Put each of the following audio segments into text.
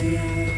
see.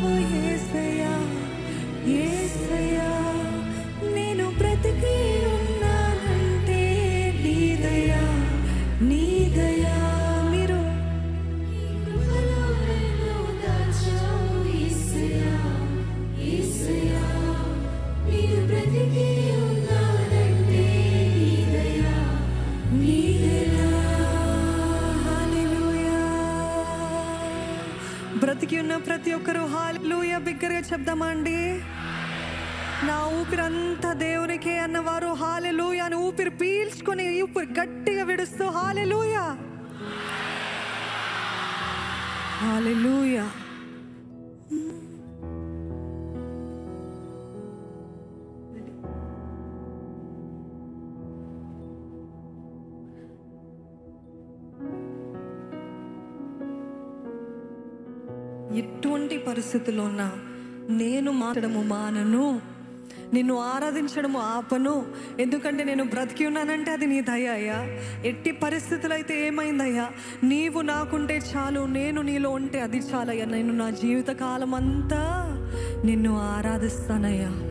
不语 బిగ్గరగా చెప్దామండి నా ఊపిరంతా దేవునికే అన్నవారు. హాలెలూయ అని ఊపిరి పీల్చుకొని ఊపిరి గట్టిగా విడుస్తూ హాలెలూయ. హాలెలూయ. ఎటువంటి పరిస్థితుల్లో ఉన్నా నేను మాట్లాడము మానను. నిన్ను ఆరాధించడము ఆపను. ఎందుకంటే నేను బ్రతికి ఉన్నానంటే అది నీ దయ అయ్యా. ఎట్టి పరిస్థితులు అయితే ఏమైందయ్యా? నీవు నాకుంటే చాలు నేను నీలో ఉంటే అది చాలయ్యా. నేను నా జీవిత కాలం అంతా నిన్ను ఆరాధిస్తానయ్యా.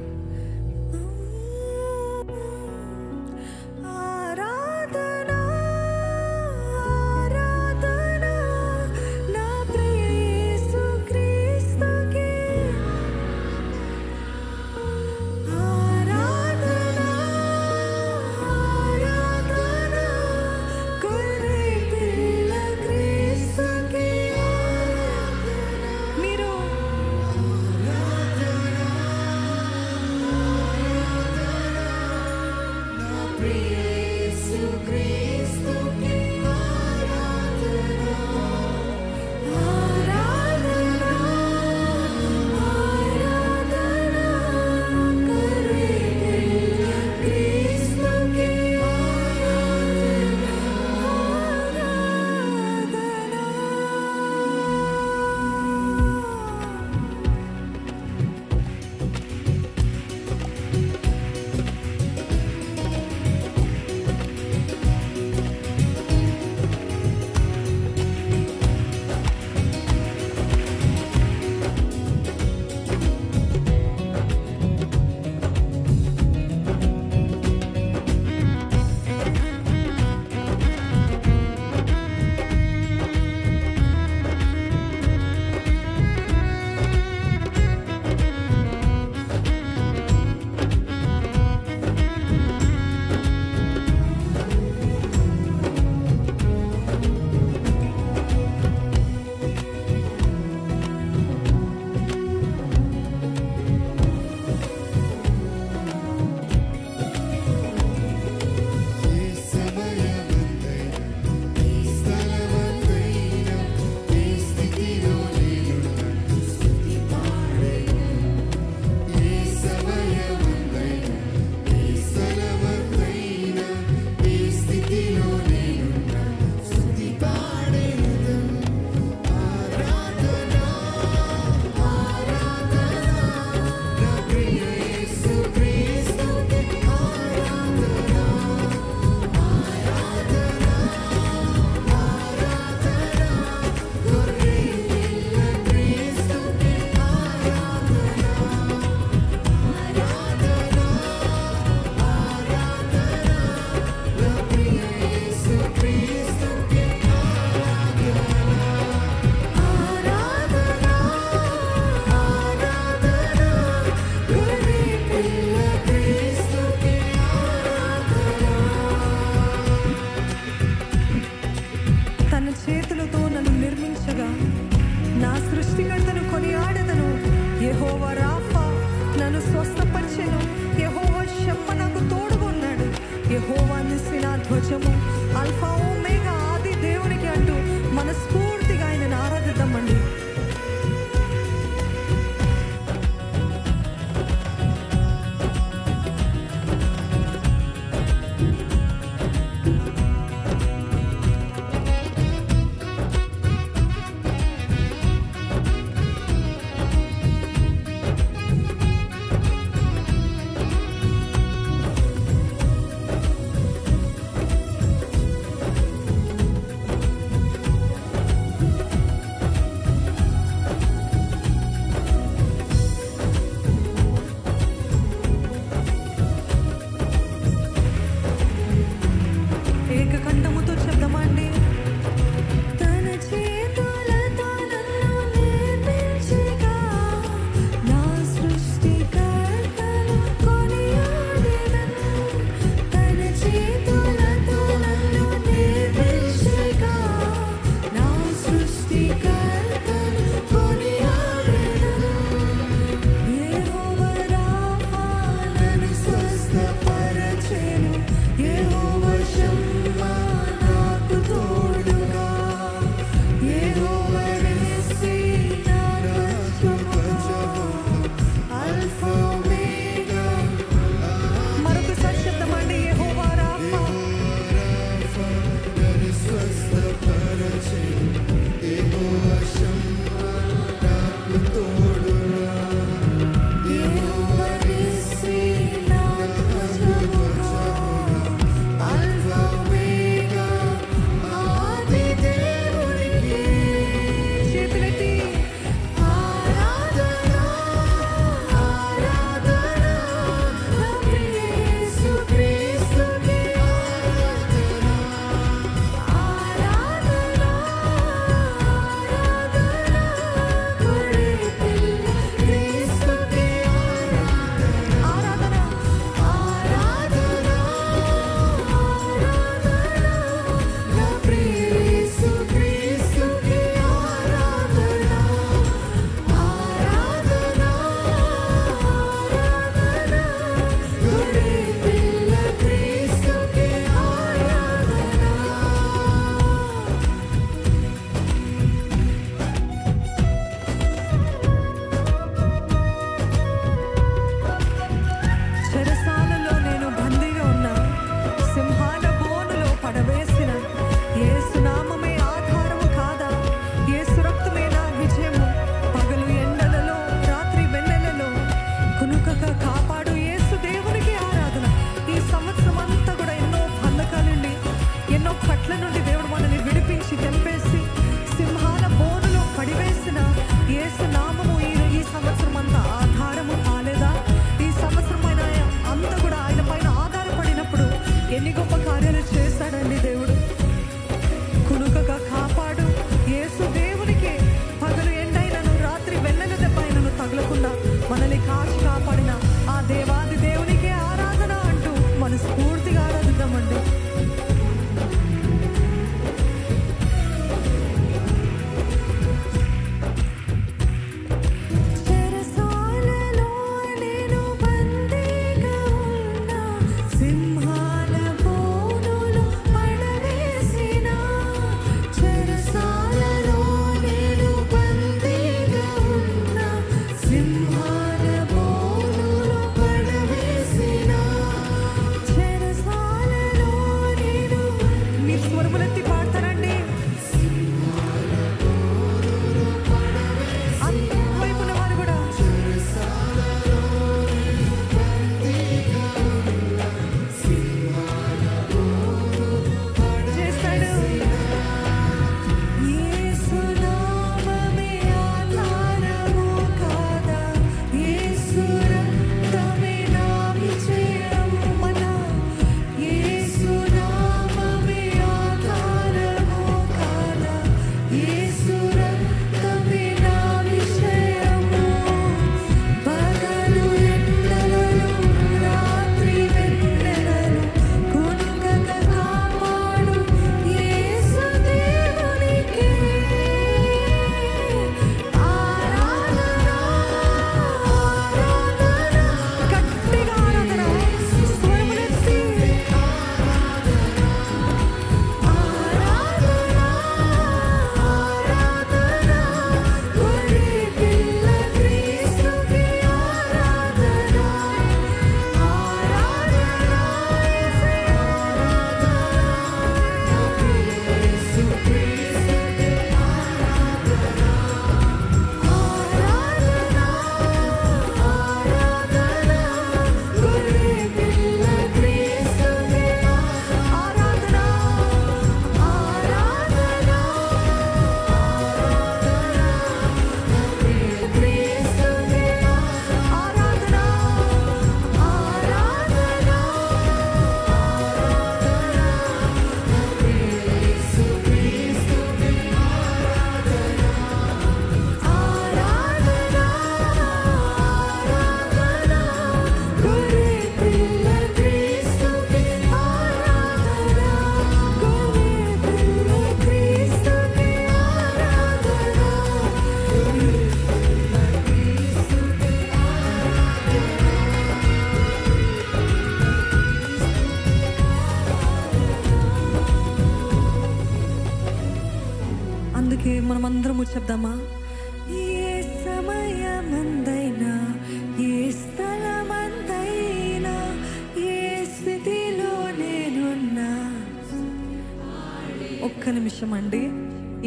ఒక్క నిమిషం అండి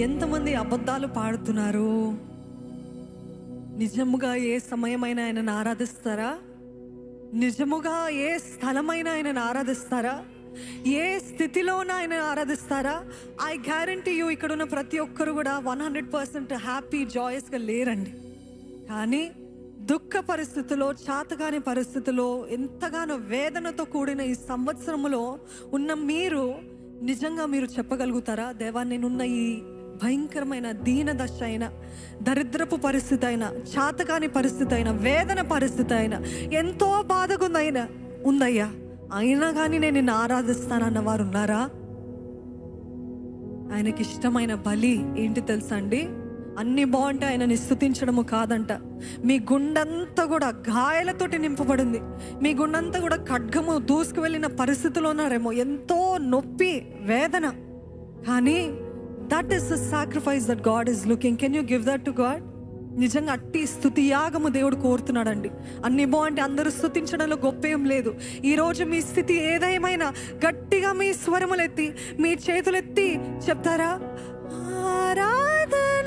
ఎంతమంది అబద్ధాలు పాడుతున్నారు? నిజముగా ఏ సమయమైనా ఆయనను ఆరాధిస్తారా? నిజముగా ఏ స్థలమైనా ఆయనను ఆరాధిస్తారా? ఏ స్థితిలోన ఆయన ఆరాధిస్తారా? ఐ గ్యారంటీ యూ ఇక్కడ ఉన్న ప్రతి ఒక్కరు కూడా వన్ హండ్రెడ్ పర్సెంట్ హ్యాపీ జాయస్గా లేరండి. కానీ దుఃఖ పరిస్థితిలో చాతగాని పరిస్థితిలో ఎంతగానో వేదనతో కూడిన ఈ సంవత్సరములో ఉన్న మీరు నిజంగా మీరు చెప్పగలుగుతారా? దేవా నేనున్న ఈ భయంకరమైన దీన దశ అయిన దరిద్రపు పరిస్థితి అయినా చాతకాని పరిస్థితి అయినా వేదన పరిస్థితి అయినా ఎంతో బాధగుందైనా ఉందయ్యా అయినా కానీ నేను నిన్ను ఆరాధిస్తానన్న వారు ఉన్నారా ఆయనకి ఇష్టమైన బలి ఏంటి తెలుసా అండి? అన్ని బాగుంటే ఆయనని స్థుతించడము కాదంట. మీ గుండంతా కూడా గాయాలతోటి నింపబడింది. మీ గుండంతా కూడా ఖడ్గము దూసుకు వెళ్ళిన పరిస్థితిలో ఉన్నారేమో ఎంతో నొప్పి వేదన. కానీ that is the sacrifice that God is looking can you give that to God నిజంగా అట్టి స్థుతి యాగము దేవుడు కోరుతున్నాడండి. అన్ని బాగుంటే అందరూ స్థుతించడంలో గొప్ప ఏం లేదు ఈరోజు మీ స్థితి ఏదేమైనా గట్టిగా మీ స్వరములెత్తి మీ చేతులెత్తి చెప్తారా? ఆరాధన